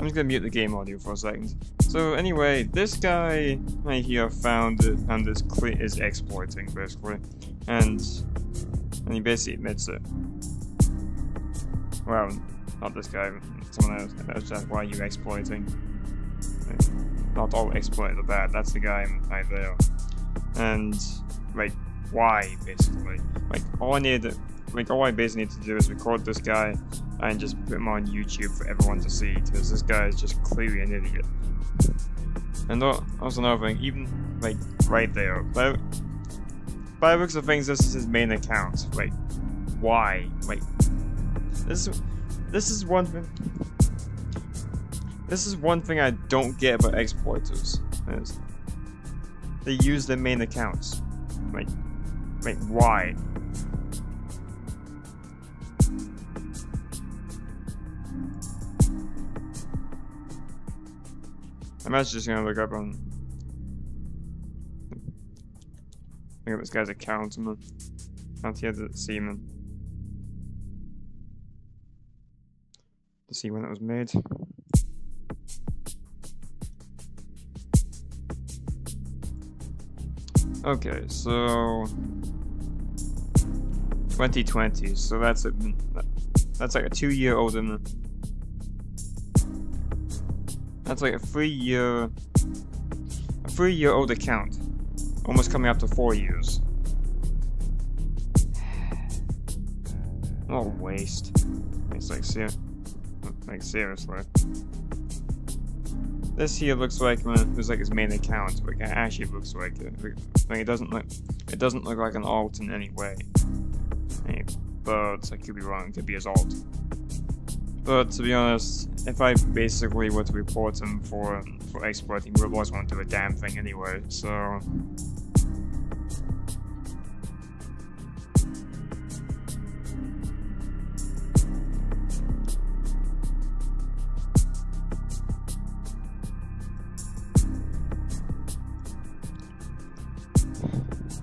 I'm just gonna mute the game audio for a second. So anyway, this guy right here found found this clip is exploiting basically, and and he basically admits it. Well, not this guy, someone else. That's just why are you exploiting. Not all exploit are bad. That's the guy right there. And like, why basically? Like, all I need, like, all I basically need to do is record this guy and just put him on YouTube for everyone to see, because this guy is just clearly an idiot. And also another thing, even like right there, by, by the looks of things, this is his main account. Like, why? Like, this is this is one thing. This is one thing I don't get about exploiters. They use their main accounts. Like, like why? I'm actually just gonna look up on look up this guy's account man. Out here to see him to see when it was made. Okay, so 2020. So that's a that's like a two-year old and that's like a three-year a three-year-old account, almost coming up to four years. Oh, waste. It's like ser like seriously. This here looks like uh, was like his main account, but it actually looks like it. Like it doesn't look it doesn't look like an alt in any way. But I could be wrong, it could be his alt. But to be honest, if I basically were to report him for for exploiting, Roblox won't do a damn thing anyway, so.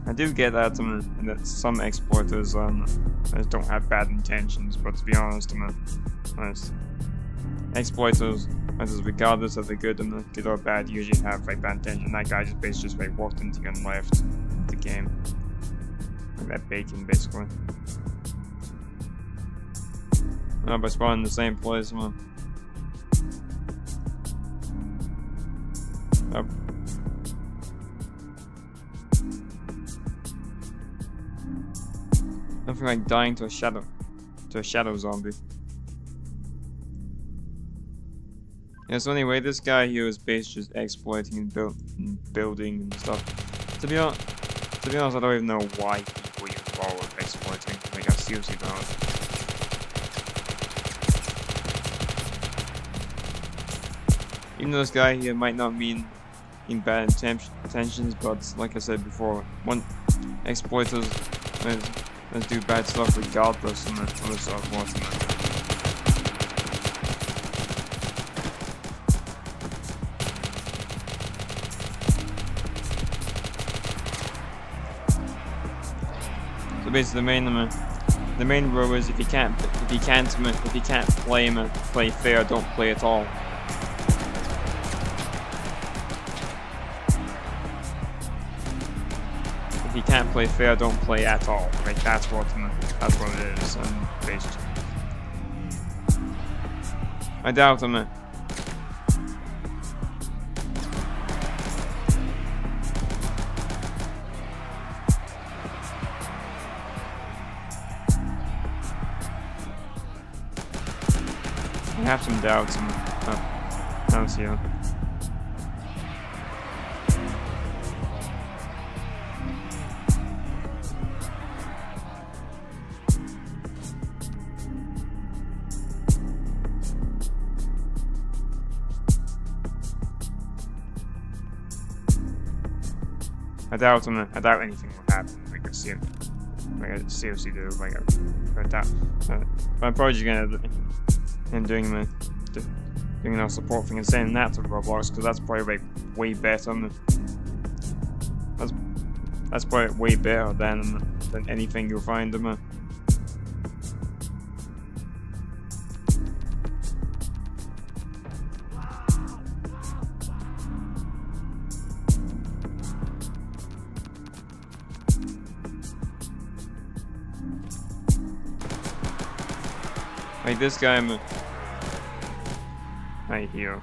I do get that, um, that some exploiters um, don't have bad intentions, but to be honest, um, honest, exploiters, regardless of the good and the good or bad, usually have bad intention. That guy just basically just like walked into and left the game. Like that bacon, basically. Oh, by spawning in the same place, man. Oh. Nothing like dying to a shadow. To a shadow zombie. Yeah, so anyway, this guy here is basically just exploiting and, build, and building and stuff. To be honest, to be honest, I don't even know why people even with exploiting. Like, I seriously don't. Even though this guy here might not mean in bad intentions, but like I said before, one exploiters Let's do bad stuff regardless of the other stuff wanting basically the main um, the main rule is if you can't if you can't um, if you can't play um, play fair, don't play at all. If you can't play fair, don't play at all. Like that's what that's what it is. And based. I doubt him. Have some doubts. And, I don't see him. I doubt I'm, I doubt anything will happen. Like I see it, like I seriously do. Like I, I doubt. Uh, I'm probably just gonna end doing the doing enough support thing and sending that to Roblox because that's probably way better. Than, that's that's probably way better than than anything you'll find. Uh, Like this guy, I'm right here.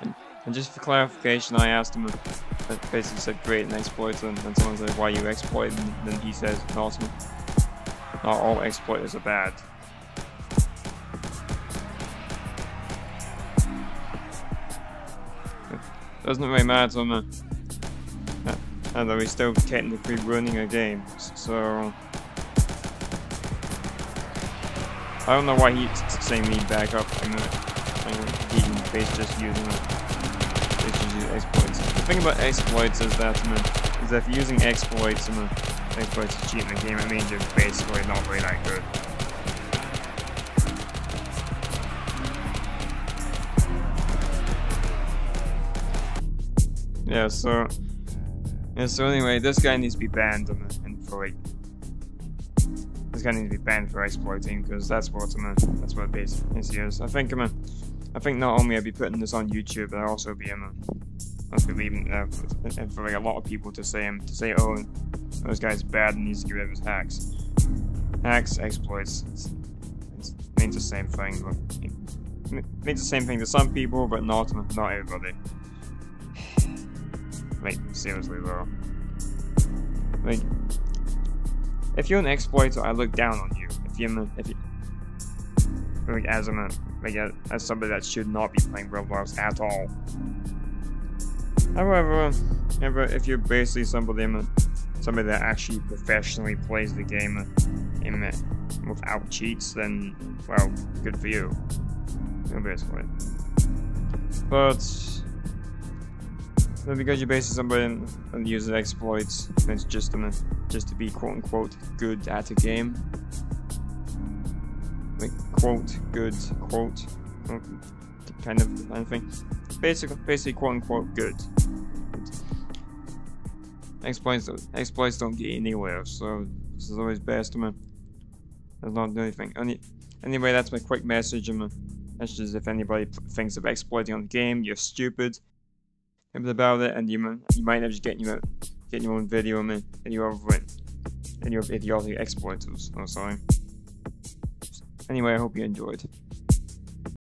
And just for clarification, I asked him, that basically said great and exploits, and, and someone said why you exploit, and then he says, awesome. Not all exploiters are bad. Doesn't really matter, a, although he's still technically running a game, so... I don't know why he's saying me back up, I mean, he he's just using it exploits. The thing about exploits is that I mean, is if you're using exploits and exploits to cheat in the game, it means you're basically not really that good. Yeah, so yeah, so anyway, this guy needs to be banned and, and for like this guy needs to be banned for exploiting because that's what I'm that's what basically is. I think I'm a, I think not only I'll be putting this on YouTube, but I'll also be in a must be leaving uh, for like a lot of people to say him to say, oh, this guy's bad and needs to get rid of his hacks. Hacks, exploits, it's, it's, means the same thing. But it means the same thing to some people, but not not everybody. Like seriously though. Like, if you're an exploiter, I look down on you. If you're if you like as a like as somebody that should not be playing Roblox at all. However, if you're basically somebody somebody that actually professionally plays the game in without cheats, then well, good for you. Basically, but but because you're somebody and uses exploits, it's just um, just to be quote unquote good at a game. Like quote good quote kind of kind of thing. Basically, basically quote unquote good. Exploits, exploits don't get anywhere, so this is always best, man. Does not do anything. Any, anyway, that's my quick message, man. That's just if anybody thinks of exploiting on the game, you're stupid. About it, and you you might not just getting your get your own video, and you're over it, and you're idiotic exploiters. Oh, sorry. Anyway, I hope you enjoyed.